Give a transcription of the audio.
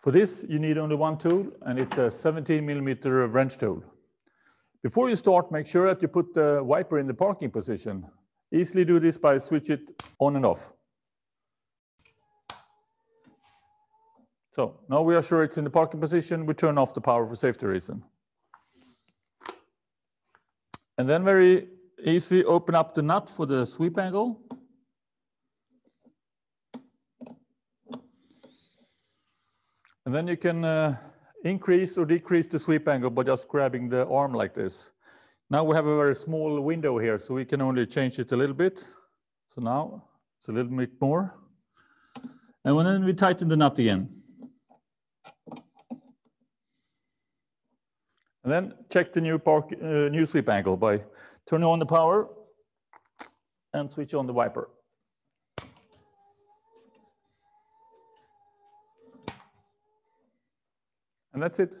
For this, you need only one tool, and it's a 17 millimeter wrench tool. Before you start, make sure that you put the wiper in the parking position. Easily do this by switch it on and off. So now we are sure it's in the parking position, we turn off the power for safety reason. And then very easy, open up the nut for the sweep angle. And then you can uh, increase or decrease the sweep angle by just grabbing the arm like this. Now we have a very small window here, so we can only change it a little bit. So now it's a little bit more. And then we tighten the nut again. And then check the new, park, uh, new sweep angle by turning on the power and switch on the wiper. And that's it.